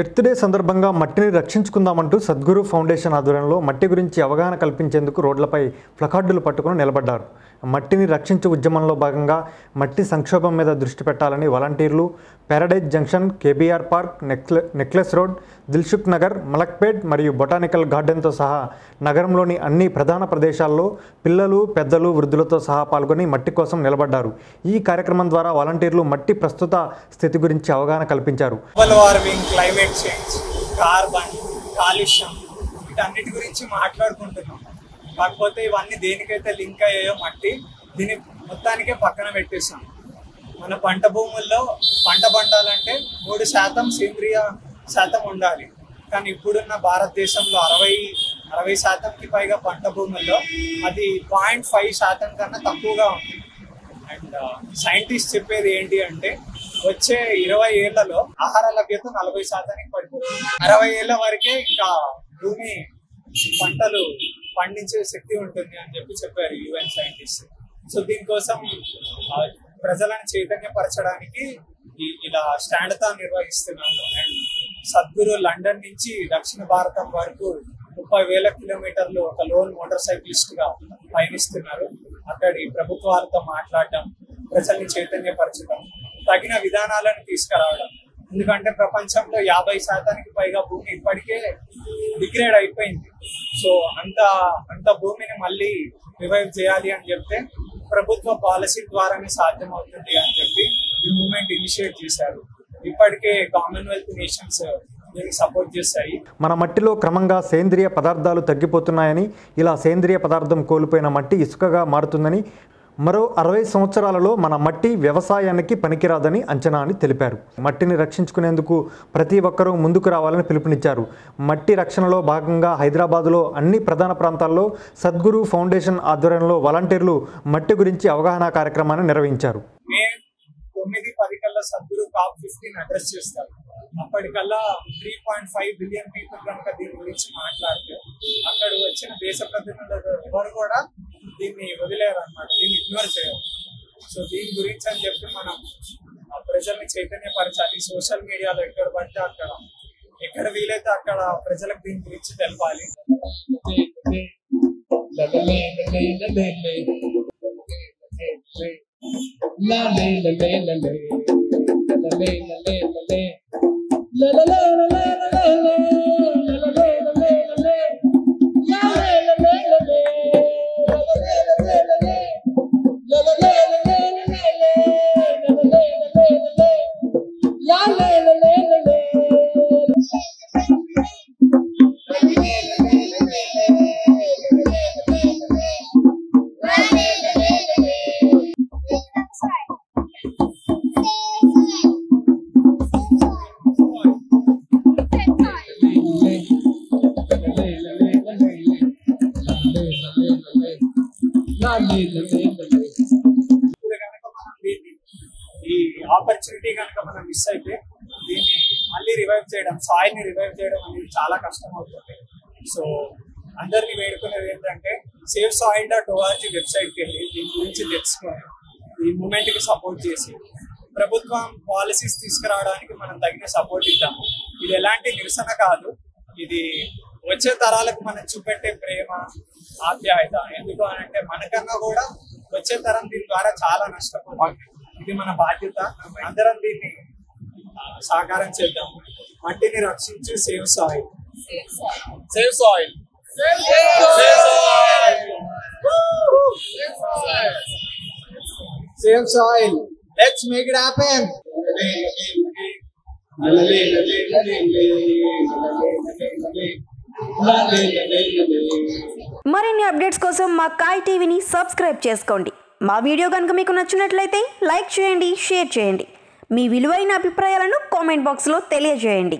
Earth day సందర్భంగా మట్టిని రక్షించుకుందామంటూ Sadhguru foundation ఆధ్వర్యంలో మట్టి గురించి అవగాహన కల్పించేందుకు రోడ్లపై ప్లకార్డులు పట్టుకుని నిలబడ్డారు. మట్టిని రక్షించే ఉద్యమంలో భాగంగా మట్టి సంక్షోభం మీద దృష్టి పెట్టాలని వాలంటీర్లు పారడైజ్ జంక్షన్ కేబీఆర్ పార్క్ నెక్లె నెక్లెస్ రోడ్ దిల్షుక్ నగర్ మలక్పేట్ మరియు బొటానికల్ గార్డెన్తో సహా నగరంలోని అన్ని ప్రధాన ప్రదేశాల్లో పిల్లలు పెద్దలు వృద్ధులతో సహా పాల్గొని మట్టి కోసం నిలబడ్డారు. ఈ కార్యక్రమం ద్వారా వాలంటీర్లు మట్టి ప్రస్తుత స్థితి గురించి అవగాహన కల్పించారు. Global warming climate change carbon కాలుష్యం వీటన్నిటి గురించి మాట్లాడుకుంటున్నాం. కాకపోతే ఇవన్నీ దేనికైతే లింక్ అయ్యాయో మట్టి దీని మొత్తానికే పక్కన పెట్టేసాం మన పంట భూముల్లో పంట పండాలంటే మూడు శాతం సేంద్రియ శాతం ఉండాలి. కానీ ఇప్పుడున్న భారతదేశంలో అరవై అరవై శాతంకి పైగా పంట భూముల్లో అది పాయింట్ ఫైవ్ శాతం కన్నా తక్కువగా ఉంది. అండ్ uh, సైంటిస్ట్ చెప్పేది ఏంటి అంటే వచ్చే ఇరవై ఏళ్ళలో ఆహార లభ్యత నలభై శాతానికి పడిపోతుంది. అరవై ఏళ్ళ వరకే ఇంకా భూమి పంటలు పండించే శక్తి ఉంటుంది అని చెప్పి చెప్పారు యుఎన్ సైంటిస్ట్ సో దీనికోసం ప్రజలను చైతన్యపరచడానికి ఇలా స్టాండ్ తా నిర్వహిస్తున్నాను అండ్ సద్గురు లండన్ నుంచి దక్షిణ భారతం వరకు ముప్పై వేల కిలోమీటర్లు ఒక లోన్ మోటార్ సైకిలిస్ట్గా పయనిస్తున్నారు. అక్కడి ప్రభుత్వాలతో మాట్లాడడం ప్రజల్ని చైతన్యపరచడం తగిన విధానాలను తీసుకురావడం ఎందుకంటే ప్రపంచంలో యాభై శాతానికి పైగా భూమి ఇప్పటికే డిగ్రేడ్ అయిపోయింది. సో అంత అంత భూమిని మళ్ళీ రివైవ్ చేయాలి అని చెప్తే ప్రభుత్వ పాలసీ ద్వారానే సాధ్యం అవుతుంది అని చెప్పి ఈ మూమెంట్ ఇనిషియేట్ చేశారు. ఇప్పటికే కామన్వెల్త్ నేషన్స్ సపోర్ట్ చేస్తాయి. మన మట్టిలో క్రమంగా సేంద్రియ పదార్థాలు తగ్గిపోతున్నాయని ఇలా సేంద్రియ పదార్థం కోల్పోయిన మట్టి ఇసుకగా మారుతుందని మరో అరవై సంవత్సరాలలో మన మట్టి వ్యవసాయానికి పనికిరాదని అంచనా అని తెలిపారు. మట్టిని రక్షించుకునేందుకు ప్రతి ఒక్కరూ ముందుకు రావాలని పిలుపునిచ్చారు. మట్టి రక్షణలో భాగంగా హైదరాబాదులో అన్ని ప్రధాన ప్రాంతాల్లో సద్గురు ఫౌండేషన్ ఆధ్వర్యంలో వాలంటీర్లు మట్టి గురించి అవగాహన కార్యక్రమాన్ని నిర్వహించారు. తొమ్మిది పది కల్లా సద్గురు టాప్ ఫిఫ్టీన్ అడ్రస్ చేస్తారు. అప్పటికల్లా three point five billion people కనుక దీని గురించి మాట్లాడితే అక్కడ వచ్చిన దేశ ప్రతినిధులు ఎవరు కూడా దీన్ని వదిలేరు అనమాట దీన్ని ఇగ్నోర్ చేయరు సో దీని గురించి అని చెప్పి మనం ఆ ప్రజల్ని చైతన్యపరచాలి సోషల్ మీడియాలో ఎక్కడ పడితే అక్కడ ఎక్కడ వీలైతే అక్కడ ప్రజలకు దీని గురించి తెలపాలి Dele, dele. ఇప్పుడు కనుక మనం దీన్ని ఈ ఆపర్చునిటీ కనుక మనం మిస్ అయితే దీన్ని మళ్ళీ రివైవ్ చేయడం సాయిల్ని రివైవ్ చేయడం అనేది చాలా కష్టం అవుతుంది సో అందరినీ వేడుకునేది ఏంటంటే సేవ్ సాయిల్ డాట్ ఓఆర్జీ వెబ్సైట్కి వెళ్ళి దీని గురించి తెలుసుకొని ఈ మూమెంట్కి సపోర్ట్ చేసి ప్రభుత్వం పాలసీస్ తీసుకురావడానికి మనం తగిన సపోర్ట్ ఇద్దాము. ఇది ఎలాంటి నిరసన కాదు. ఇది వచ్చే తరాలకు మనం చూపెట్టే ప్రేమ ఆప్యాయత ఎందుకు అని అంటే మనకన్నా కూడా వచ్చే తరం దీని ద్వారా చాలా నష్టపోతుంది. ఇది మన బాధ్యత. అందరం దీన్ని ఆ, సాకారం చేద్దాం. మట్టిని రక్షించి save soil. Save soil. Save soil. Let's make it happen మరిన్ని అప్డేట్స్ కోసం మా కాయ్ టీవీని సబ్స్క్రైబ్ చేసుకోండి. మా వీడియో కనుక మీకు నచ్చినట్లయితే లైక్ చేయండి షేర్ చేయండి. మీ విలువైన అభిప్రాయాలను కామెంట్ బాక్స్లో తెలియజేయండి.